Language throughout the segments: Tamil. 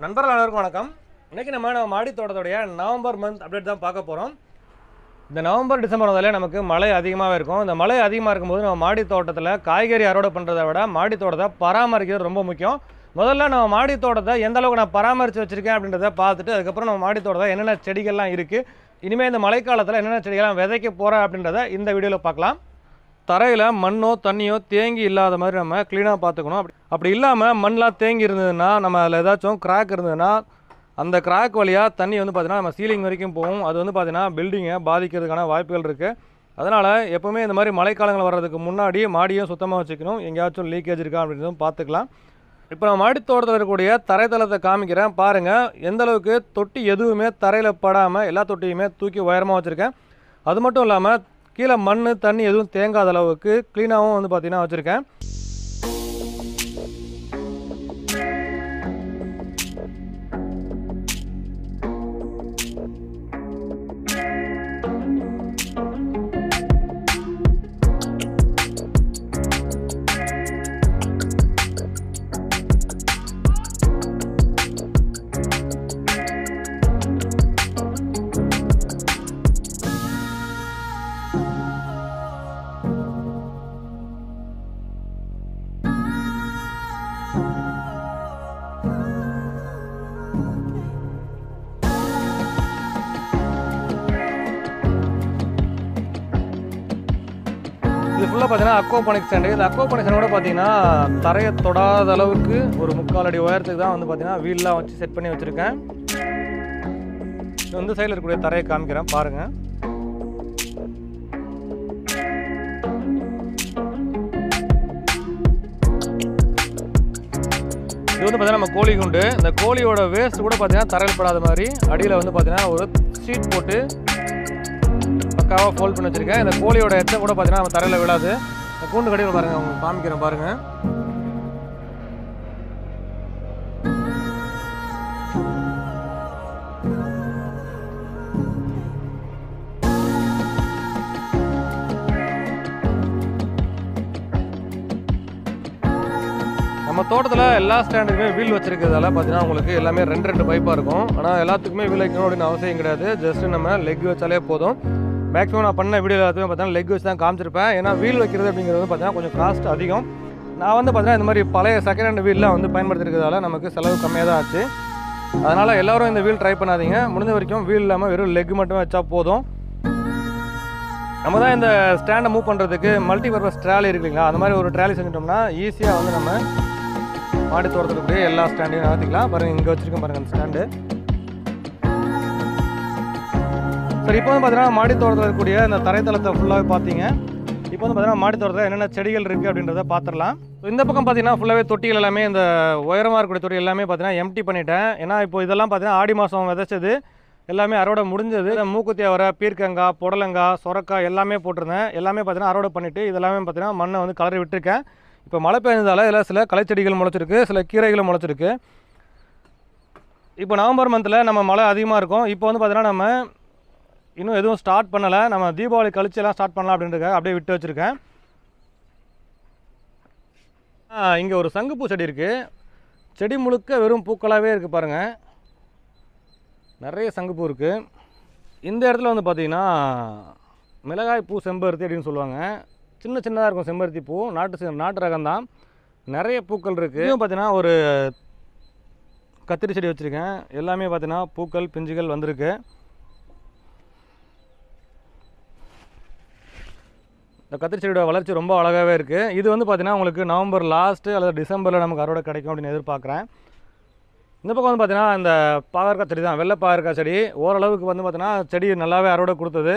நண்பர்கள் அனைவருக்கும் வணக்கம். இன்றைக்கி நம்ம நம்ம மாடி தோட்டத்துடைய நவம்பர் மந்த் அப்டேட் தான் பார்க்க போகிறோம் இந்த நவம்பர் டிசம்பர் வந்தாலே நமக்கு மழை அதிகமாகவே இருக்கும். இந்த மழை அதிகமாக இருக்கும்போது நம்ம மாடி தோட்டத்தில் காய்கறி அறுவடை பண்ணுறதை விட மாடி தோட்டத்தை பராமரிக்கிறது ரொம்ப முக்கியம். முதல்ல நம்ம மாடி தோட்டத்தை எந்த அளவுக்கு நான் பராமரித்து வச்சுருக்கேன் அப்படின்றத பார்த்துட்டு அதுக்கப்புறம் நம்ம மாடி தோட்டத்தில் என்னென்ன செடிகள்லாம் இருக்குது இனிமேல் இந்த மழைக்காலத்தில் என்னென்ன செடிகள்லாம் விதைக்க போகிறேன் அப்படின்றத இந்த வீடியோவில் பார்க்கலாம். தரையில் மண்ணோ தண்ணியோ தேங்கி இல்லாத மாதிரி நம்ம க்ளீனாக பார்த்துக்கணும். அப்படி அப்படி இல்லாமல் மண்ணெலாம் தேங்கி இருந்ததுன்னா நம்ம அதில் ஏதாச்சும் கிராக் இருந்ததுன்னா அந்த கிராக் வழியாக தண்ணி வந்து பார்த்திங்கன்னா நம்ம சீலிங் வரைக்கும் போகும். அது வந்து பார்த்திங்கன்னா பில்டிங்கை பாதிக்கிறதுக்கான வாய்ப்புகள் இருக்குது அதனால் எப்போவுமே இந்த மாதிரி மழைக்காலங்கள் வர்றதுக்கு முன்னாடி மாடியும் சுத்தமாக வச்சுக்கணும். எங்கேயாச்சும் லீக்கேஜ் இருக்கா அப்படின்றதும் பார்த்துக்கலாம். இப்போ நான் மாடி தோட்டத்தில் இருக்கக்கூடிய தரைத்தளத்தை காமிக்கிறேன். பாருங்கள் எந்த அளவுக்கு தொட்டி எதுவுமே தரையில் படாமல் எல்லா தொட்டியுமே தூக்கி உயரமாக வச்சுருக்கேன். அது மட்டும் இல்லாமல் கீழே மண் தண்ணி எதுவும் தேங்காத அளவுக்கு க்ளீனாகவும் வந்து பார்த்திங்கன்னா வச்சுருக்கேன். ஃபுல்லாக பார்த்தீங்கன்னா அக்வாபானிக் ஸ்டாண்டு இந்த அக்வாபானிக் பார்த்தீங்கன்னா தரையை தொடாத அளவுக்கு ஒரு முக்கால் அடி உயரத்துக்கு தான் வந்து பார்த்தீங்கன்னா வீல்லாம் வச்சு செட் பண்ணி வச்சுருக்கேன். இந்த வந்து சைடில் இருக்கக்கூடிய தரையை காமிக்கிறேன் பாருங்கள் இது வந்து பார்த்தீங்கன்னா நம்ம கோழி குண்டு. இந்த கோழியோட வேஸ்ட் கூட பார்த்தீங்கன்னா தரையில் படாத மாதிரி அடியில் வந்து பார்த்தீங்கன்னா ஒரு ஷீட் போட்டு பக்காவாக ஃபோல்ட் பண்ணி வச்சிருக்கேன். இந்த கோழியோட எச்சம் கூட பார்த்தீங்கன்னா நம்ம தரையில் விழாது. இந்த கூண்டு கடையில் பாருங்கள் உங்களுக்கு காமிக்கிறேன் பாருங்கள் நம்ம தோட்டத்தில் எல்லா ஸ்டாண்டுக்குமே வீல் வச்சிருக்கிறதால பார்த்தீங்கன்னா உங்களுக்கு எல்லாமே ரெண்டு ரெண்டு பைப்பாக இருக்கும். ஆனால் எல்லாத்துக்குமே வீல் வைக்கணும் அப்படின்னு அவசியம் கிடையாது. ஜஸ்ட்டு நம்ம லெக் வச்சாலே போதும். மேக்ஸிமம் நான் பண்ண வீடியோ எல்லாத்தையும் பார்த்தீங்கன்னா லெக் வச்சு தான் காமிச்சிருப்பேன். ஏன்னா வீல் வைக்கிறது அப்படிங்கிறது வந்து பார்த்தீங்கன்னா கொஞ்சம் காஸ்ட் அதிகம். நான் வந்து பார்த்தீங்கன்னா இந்த மாதிரி பழைய செகண்ட் ஹேண்ட் வீல்லாம் வந்து பயன்படுத்திருக்கிறதால நமக்கு செலவு கம்மியாக தான் ஆச்சு. அதனால் எல்லோரும் இந்த வீல் ட்ரை பண்ணாதீங்க. முடிஞ்ச வரைக்கும் வீல் இல்லாமல் வெறும் லெக் மட்டும் வச்சா போதும். நம்ம தான் இந்த ஸ்டாண்டை மூவ் பண்ணுறதுக்கு மல்டி பர்பஸ் ட்ராலி இருக்குங்களா அந்த மாதிரி ஒரு ட்ராலி செஞ்சிட்டோம்னா ஈஸியாக வந்து நம்ம மாடி தோட்டத்துக்கு எல்லா ஸ்டாண்டையும் நகர்த்திக்கலாம். பாருங்கள் இங்கே வச்சுருக்கோம் பாருங்கள் அந்த ஸ்டாண்டு சரி இப்போ வந்து பார்த்தீங்கன்னா மாடி தோட்டத்தில் இருக்கக்கூடிய இந்த தரைத்தளத்தை ஃபுல்லாகவே பார்த்தீங்க இப்போ வந்து பார்த்தீங்கன்னா மாடி தோட்டத்தில் என்னென்ன செடிகள் இருக்குது அப்படின்றத பார்த்துடலாம் இந்த பக்கம் பார்த்தீங்கன்னா ஃபுல்லாகவே தொட்டிகள் எல்லாமே இந்த உயரமாக இருக்கக்கூடிய தொட்டி எல்லாமே பார்த்தீங்கன்னா எம்டி பண்ணிட்டேன். ஏன்னா இப்போ இதெல்லாம் பார்த்தீங்கன்னா ஆடி மாதம் விதைச்சது. எல்லாமே அறுவடை முடிஞ்சது. மூக்குத்தி அவரை பீர்க்கங்காய் புடலங்காய் சொரக்காய் எல்லாமே போட்டிருந்தேன். எல்லாமே பார்த்தீங்கன்னா அறுவடை பண்ணிவிட்டு இதெல்லாமே பார்த்தீங்கன்னா மண்ணை வந்து கலரி விட்டுருக்கேன். இப்போ மழை பெய்ஞ்சதால் இதில் சில களைச்செடிகள் முளைச்சிருக்கு சில கீரைகளும் முளைச்சிருக்கு. இப்போ நவம்பர் மந்தில் நம்ம மழை அதிகமாக இருக்கும். இப்போ வந்து பார்த்தீங்கன்னா நம்ம இன்னும் எதுவும் ஸ்டார்ட் பண்ணலை. நம்ம தீபாவளி கழிச்சு எல்லாம் ஸ்டார்ட் பண்ணலாம் அப்படின்றதுக்காக அப்படியே விட்டு வச்சுருக்கேன். இங்கே ஒரு சங்குப்பூ செடி இருக்குது செடி முழுக்க வெறும் பூக்களாகவே இருக்குது பாருங்கள் நிறைய சங்குப்பூ இருக்குது இந்த இடத்துல வந்து பார்த்திங்கன்னா மிளகாய் பூ செம்பருத்தி அப்படின்னு சொல்லுவாங்க. சின்ன சின்னதாக இருக்கும் செம்பருத்தி பூ. நாட்டு செ- நாட்டு ரகம் தான் நிறைய பூக்கள் இருக்குது இதுவும் பார்த்தீங்கன்னா ஒரு கத்திரி செடி வச்சுருக்கேன். எல்லாமே பார்த்தீங்கன்னா பூக்கள் பிஞ்சுகள் வந்திருக்கு. இந்த கத்திரி செடியோட வளர்ச்சி ரொம்ப அழகாகவே இருக்குது இது வந்து பார்த்தீங்கன்னா உங்களுக்கு நவம்பர் லாஸ்ட்டு அல்லது டிசம்பரில் நமக்கு அறுவடை கிடைக்கும் அப்படின்னு எதிர்பார்க்குறேன். இந்த பக்கம் வந்து பார்த்திங்கன்னா இந்த பாகற்காய் செடி தான் வெள்ளை பாகற்காய் செடி. ஓரளவுக்கு வந்து பார்த்திங்கன்னா செடி நல்லாவே அறுவடை கொடுத்தது.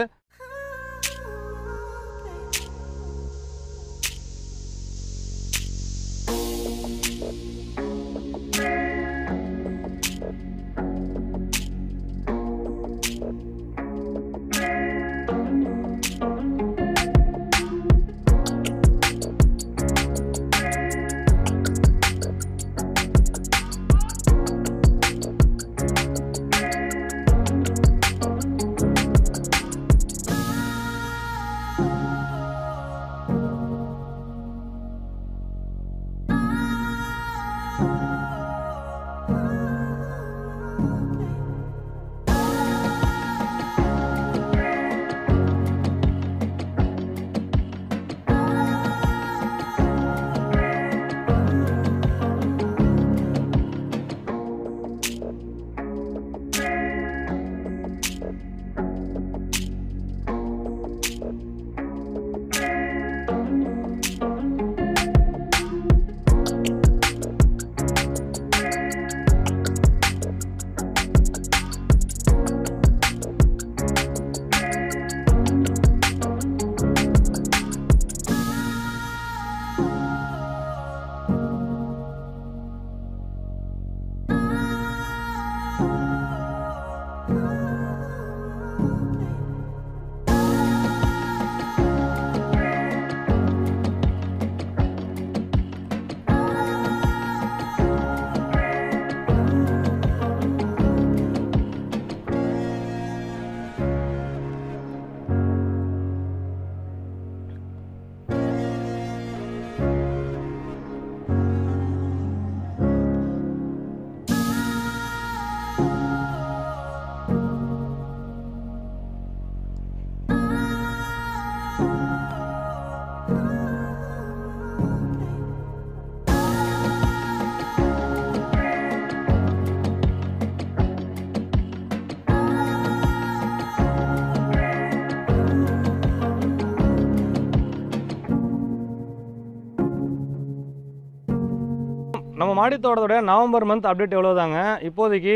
மாடித்தோட்டத்துடைய நவம்பர் மந்த் அப்டேட் எவ்வளோதாங்க இப்போதைக்கு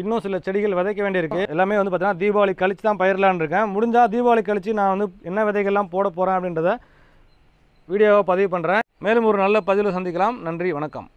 இன்னும் சில செடிகள் விதைக்க வேண்டியிருக்கு. எல்லாமே வந்து பார்த்தீங்கன்னா தீபாவளி கழிச்சு தான் பயிரலான்னு இருக்கேன். முடிஞ்சால் தீபாவளி கழிச்சு நான் வந்து என்ன விதைகள்லாம் போட போகிறேன் அப்படின்றத வீடியோவை பதிவு பண்ணுறேன் மேலும் ஒரு நல்ல பதிவில் சந்திக்கலாம். நன்றி வணக்கம்.